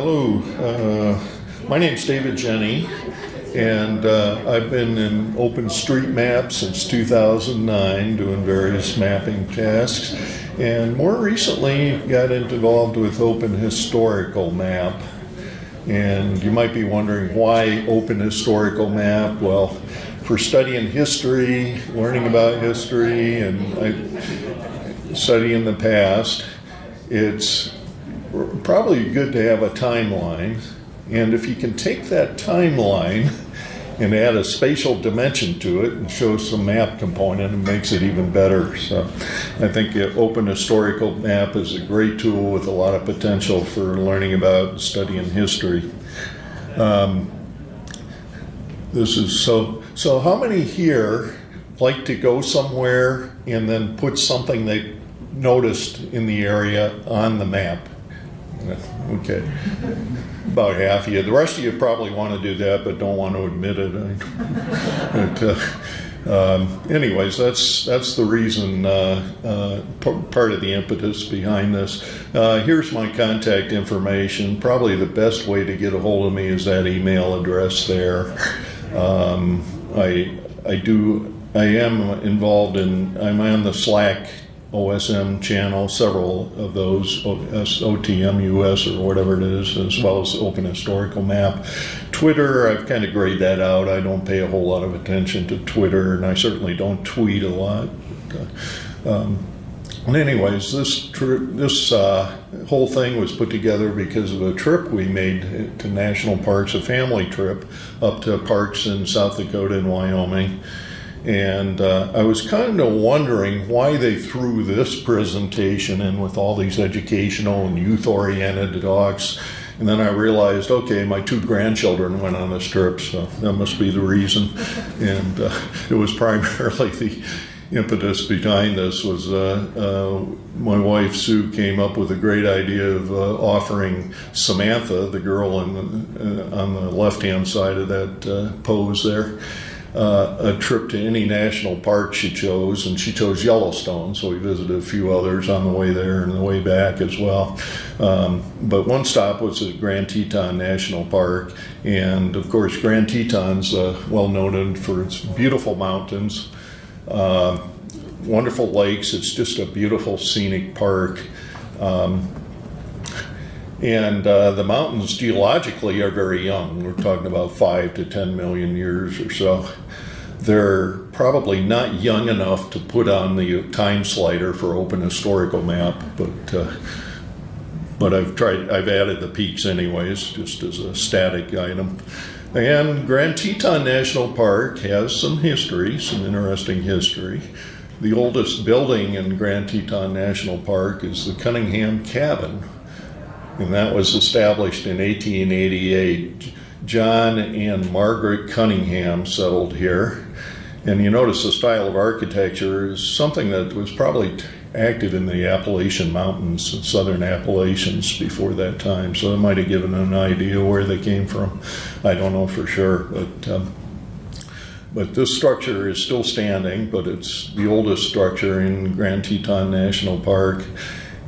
Hello, uh, my name's David Jenne, and uh, I've been in OpenStreetMap since 2009 doing various mapping tasks, and more recently got involved with Open Historical Map. And you might be wondering why Open Historical Map? Well, for studying history, learning about history, and I, studying the past, it's probably good to have a timeline. And if you can take that timeline and add a spatial dimension to it and show some map component, it makes it even better. So I think the Open Historical Map is a great tool with a lot of potential for learning about studying history. Um, this is so, so how many here like to go somewhere and then put something they noticed in the area on the map? Okay. About half of you. The rest of you probably want to do that, but don't want to admit it. but, uh, um, anyways, that's that's the reason, uh, uh, part of the impetus behind this. Uh, here's my contact information. Probably the best way to get a hold of me is that email address there. Um, I I do I am involved in I'm on the Slack OSM channel, several of those, OTM US or whatever it is, as well as Open Historical Map. Twitter, I've kind of grayed that out. I don't pay a whole lot of attention to Twitter, and I certainly don't tweet a lot. Um, and anyways, this this uh, whole thing was put together because of a trip we made to national parks, a family trip up to parks in South Dakota and Wyoming. And uh, I was kind of wondering why they threw this presentation in with all these educational and youth oriented talks. And then I realized, okay, my two grandchildren went on this trip, so that must be the reason. And uh, it was primarily the impetus behind this was uh, uh, my wife Sue came up with a great idea of uh, offering Samantha, the girl the, uh, on the left hand side of that uh, pose there, uh, a trip to any national park she chose, and she chose Yellowstone. So we visited a few others on the way there and the way back as well. Um, but one stop was at Grand Teton National Park, and of course, Grand Teton's uh, well known for its beautiful mountains, uh, wonderful lakes. It's just a beautiful scenic park. Um, and uh, the mountains geologically are very young. We're talking about five to 10 million years or so. They're probably not young enough to put on the time slider for open historical map, but uh, but I've tried. I've added the peaks anyways, just as a static item. And Grand Teton National Park has some history, some interesting history. The oldest building in Grand Teton National Park is the Cunningham Cabin, and that was established in 1888. John and Margaret Cunningham settled here. And you notice the style of architecture is something that was probably active in the Appalachian Mountains, southern Appalachians before that time. So it might have given an idea where they came from. I don't know for sure, but um, but this structure is still standing, but it's the oldest structure in Grand Teton National Park.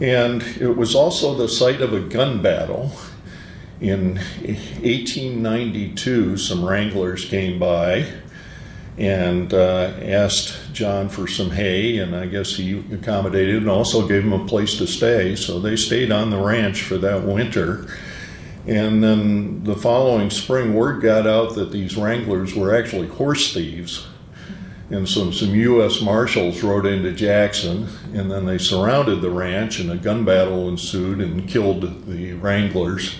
And it was also the site of a gun battle. In 1892, some wranglers came by and uh, asked John for some hay, and I guess he accommodated and also gave him a place to stay. So they stayed on the ranch for that winter. And then the following spring, word got out that these wranglers were actually horse thieves and some, some U.S. Marshals rode into Jackson, and then they surrounded the ranch, and a gun battle ensued and killed the Wranglers.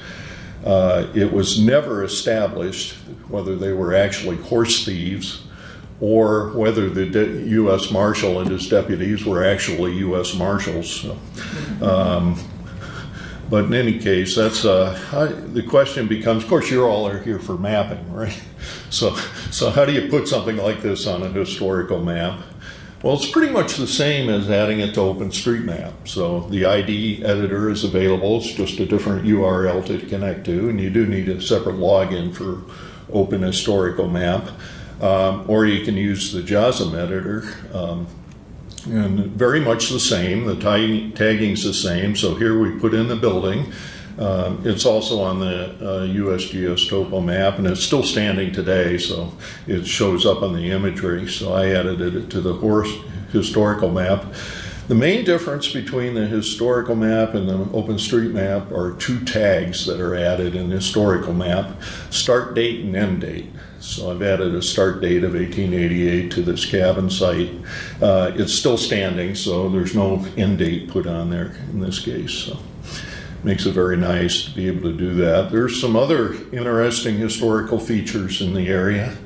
Uh, it was never established whether they were actually horse thieves or whether the U.S. Marshal and his deputies were actually U.S. Marshals. Um, but in any case, that's uh, how, the question becomes. Of course, you all are here for mapping, right? So, so how do you put something like this on a historical map? Well, it's pretty much the same as adding it to OpenStreetMap. So the ID editor is available. It's just a different URL to connect to, and you do need a separate login for Open Historical Map. Um, or you can use the JOSM editor. Um, and very much the same. The tagging is the same. So here we put in the building. Um, it's also on the uh, USGS topo map, and it's still standing today, so it shows up on the imagery. So I added it to the horse historical map. The main difference between the historical map and the OpenStreetMap are two tags that are added in the historical map, start date and end date. So I've added a start date of 1888 to this cabin site. Uh, it's still standing, so there's no end date put on there in this case. So makes it very nice to be able to do that. There's some other interesting historical features in the area.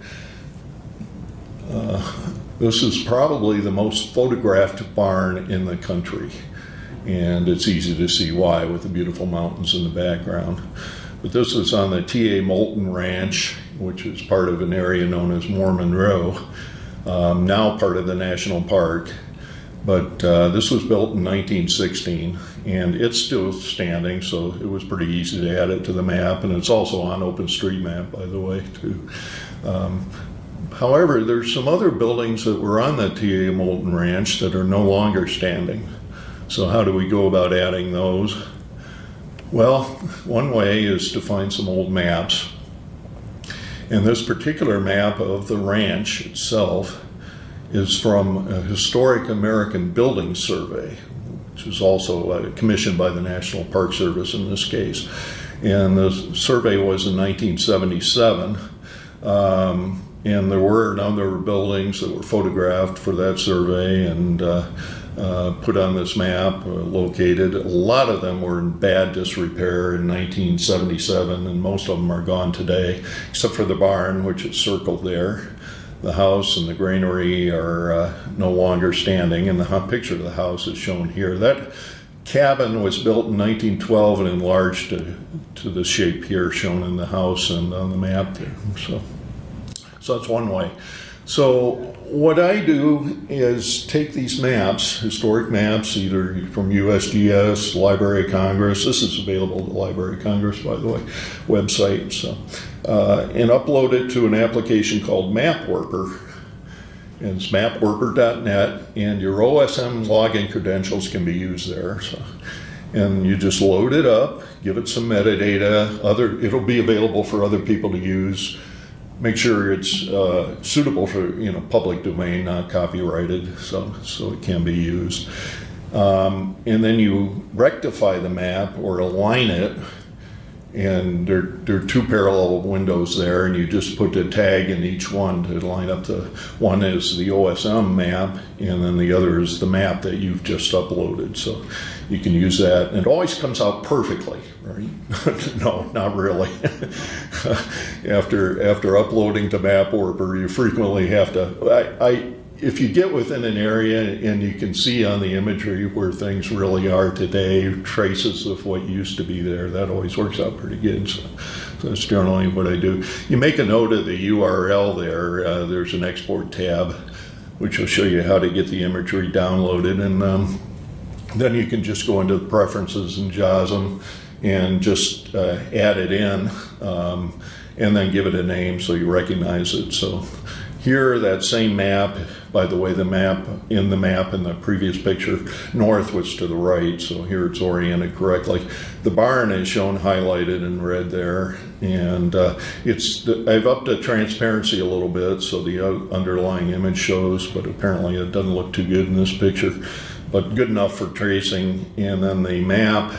Uh, this is probably the most photographed barn in the country, and it's easy to see why with the beautiful mountains in the background. But this is on the T.A. Moulton Ranch, which is part of an area known as Mormon Row, um, now part of the national park. But uh, this was built in 1916, and it's still standing, so it was pretty easy to add it to the map. And it's also on OpenStreetMap, by the way, too. Um, however, there's some other buildings that were on the T.A. Moulton Ranch that are no longer standing. So how do we go about adding those? Well, one way is to find some old maps. And this particular map of the ranch itself is from a historic American building survey, which is also uh, commissioned by the National Park Service in this case. And the survey was in 1977. Um, and there were a number of buildings that were photographed for that survey and uh, uh, put on this map, uh, located. A lot of them were in bad disrepair in 1977, and most of them are gone today, except for the barn, which is circled there. The house and the granary are uh, no longer standing, and the picture of the house is shown here. That cabin was built in 1912 and enlarged to, to the shape here shown in the house and on the map there. So, so that's one way. So what I do is take these maps, historic maps, either from USGS, Library of Congress. This is available at the Library of Congress, by the way, website. So, uh, and upload it to an application called Mapwarper. And it's mapwarper.net, and your OSM login credentials can be used there. So, and you just load it up, give it some metadata. Other, it'll be available for other people to use make sure it's uh, suitable for you know public domain, not copyrighted, so so it can be used. Um, and then you rectify the map or align it, and there, there are two parallel windows there, and you just put a tag in each one to line up the one is the OSM map, and then the other is the map that you've just uploaded. So you can use that. And it always comes out perfectly, right? no, not really. after after uploading to Mapwarper, you frequently have to. I, I if you get within an area and you can see on the imagery where things really are today, traces of what used to be there, that always works out pretty good. So, so that's generally what I do. You make a note of the URL there. Uh, there's an export tab, which will show you how to get the imagery downloaded, and um, then you can just go into the preferences in JOSM and just uh, add it in, um, and then give it a name so you recognize it. So here, that same map, by the way, the map in the map in the previous picture, north was to the right, so here it's oriented correctly. The barn is shown highlighted in red there, and uh, it's the, I've upped the transparency a little bit so the underlying image shows, but apparently it doesn't look too good in this picture, but good enough for tracing. And then the map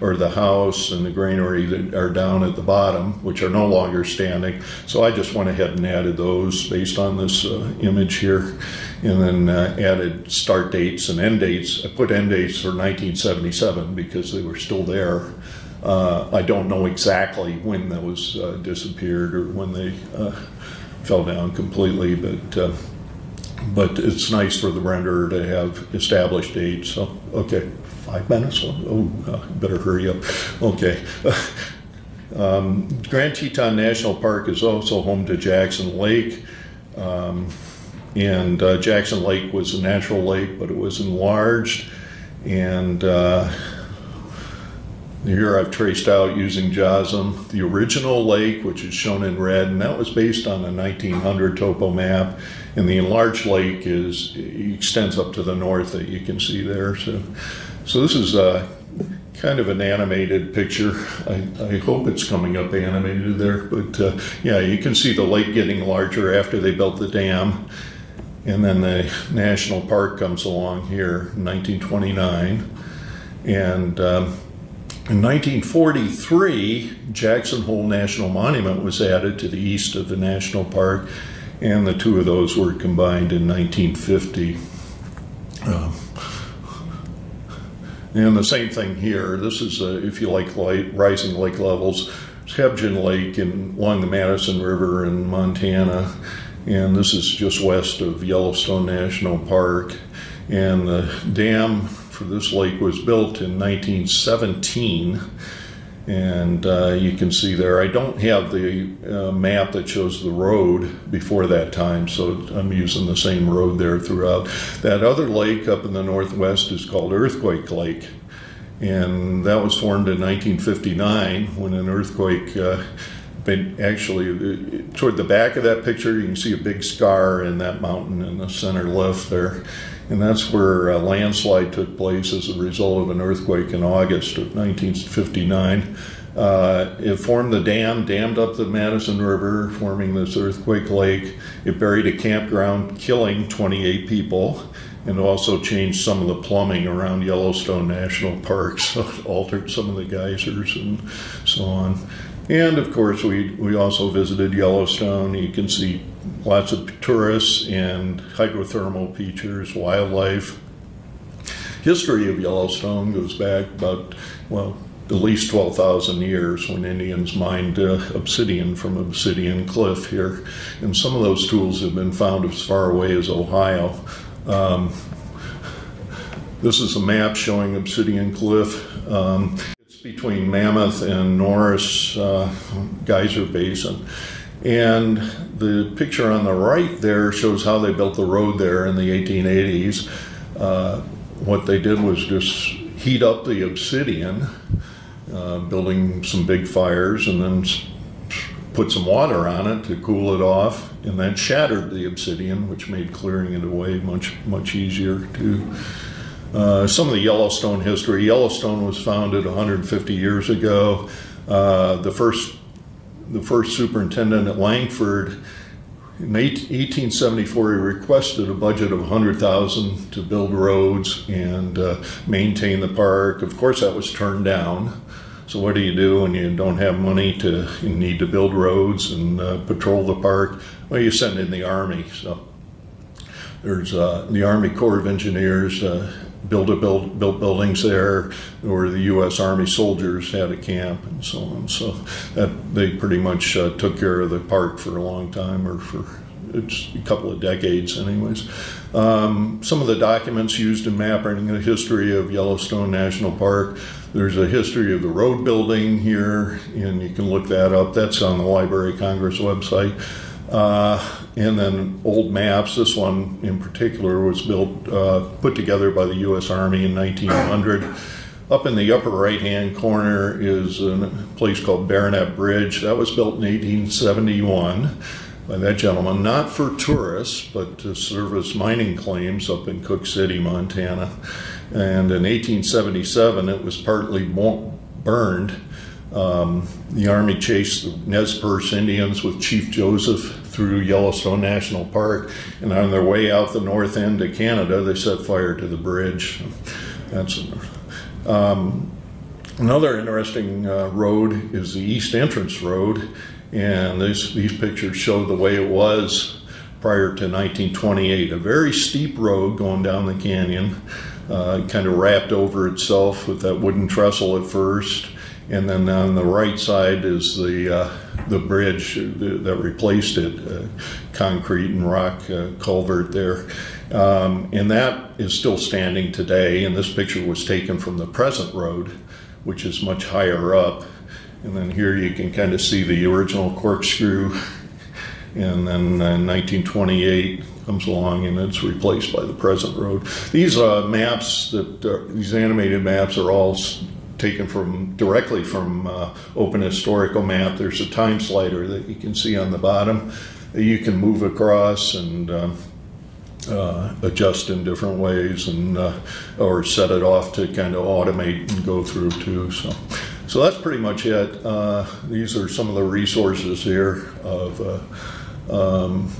or the house and the granary that are down at the bottom, which are no longer standing. So I just went ahead and added those based on this uh, image here, and then uh, added start dates and end dates. I put end dates for 1977 because they were still there. Uh, I don't know exactly when those uh, disappeared or when they uh, fell down completely, but uh, but it's nice for the renderer to have established dates. So okay five minutes? Oh, uh, better hurry up. Okay. um, Grand Teton National Park is also home to Jackson Lake. Um, and uh, Jackson Lake was a natural lake, but it was enlarged. And uh, here I've traced out using JOSM the original lake, which is shown in red, and that was based on a 1900 topo map. And the enlarged lake is extends up to the north that you can see there. So so this is uh, kind of an animated picture. I, I hope it's coming up animated there, but uh, yeah, you can see the lake getting larger after they built the dam. And then the national park comes along here in 1929. And um, in 1943, Jackson Hole National Monument was added to the east of the national park, and the two of those were combined in 1950. Um, and the same thing here. This is, uh, if you like, light, rising lake levels. It's Hebgen Lake in, along the Madison River in Montana. And this is just west of Yellowstone National Park. And the dam for this lake was built in 1917 and uh, you can see there I don't have the uh, map that shows the road before that time so I'm using the same road there throughout. That other lake up in the northwest is called Earthquake Lake and that was formed in 1959 when an earthquake uh, been actually uh, toward the back of that picture you can see a big scar in that mountain in the center left there and that's where a landslide took place as a result of an earthquake in August of 1959. Uh, it formed the dam, dammed up the Madison River, forming this earthquake lake. It buried a campground, killing 28 people, and also changed some of the plumbing around Yellowstone National Park, so it altered some of the geysers and so on. And of course, we, we also visited Yellowstone. You can see lots of tourists and hydrothermal features, wildlife. History of Yellowstone goes back about, well, at least 12,000 years when Indians mined uh, obsidian from Obsidian Cliff here. And some of those tools have been found as far away as Ohio. Um, this is a map showing Obsidian Cliff. Um, between Mammoth and Norris uh, Geyser Basin. And the picture on the right there shows how they built the road there in the 1880s. Uh, what they did was just heat up the obsidian, uh, building some big fires, and then put some water on it to cool it off, and that shattered the obsidian, which made clearing it away much, much easier to uh, some of the Yellowstone history. Yellowstone was founded 150 years ago. Uh, the first the first superintendent at Langford in 1874 he requested a budget of 100,000 to build roads and uh, maintain the park. Of course, that was turned down. So what do you do when you don't have money to you need to build roads and uh, patrol the park? Well, you send in the army. So there's uh, the Army Corps of Engineers a build, built buildings there where the U.S. Army soldiers had a camp and so on. So that they pretty much uh, took care of the park for a long time, or for it's a couple of decades, anyways. Um, some of the documents used in mapping the history of Yellowstone National Park. There's a history of the road building here, and you can look that up. That's on the Library of Congress website. Uh, and then old maps. This one in particular was built, uh, put together by the U.S. Army in 1900. Up in the upper right-hand corner is a place called Baronett Bridge. That was built in 1871 by that gentleman, not for tourists, but to service mining claims up in Cooke City, Montana. And in 1877, it was partly burned. Um, the Army chased the Nez Perce Indians with Chief Joseph through Yellowstone National Park, and on their way out the north end to Canada, they set fire to the bridge. That's um, another interesting uh, road is the East Entrance Road, and this, these pictures show the way it was prior to 1928. A very steep road going down the canyon, uh, kind of wrapped over itself with that wooden trestle at first and then on the right side is the uh, the bridge that replaced it, uh, concrete and rock uh, culvert there, um, and that is still standing today. And this picture was taken from the present road, which is much higher up. And then here you can kind of see the original corkscrew, and then in 1928 comes along and it's replaced by the present road. These uh, maps that uh, these animated maps are all taken from directly from uh, Open Historical Map. There's a time slider that you can see on the bottom you can move across and um, uh, adjust in different ways and uh, or set it off to kind of automate and go through too. So, so that's pretty much it. Uh, these are some of the resources here of uh, um,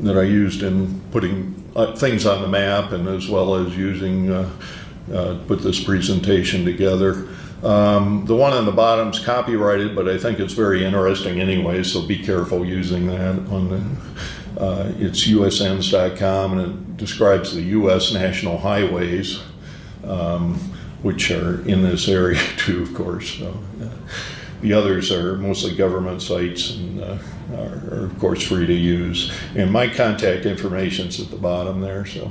that I used in putting uh, things on the map and as well as using uh, uh, put this presentation together. Um, the one on the bottom is copyrighted, but I think it's very interesting anyway, so be careful using that. On the, uh, it's usns.com and it describes the U.S. national highways, um, which are in this area too, of course. So, the others are mostly government sites and uh, are, are, of course, free to use. And my contact information is at the bottom there. So,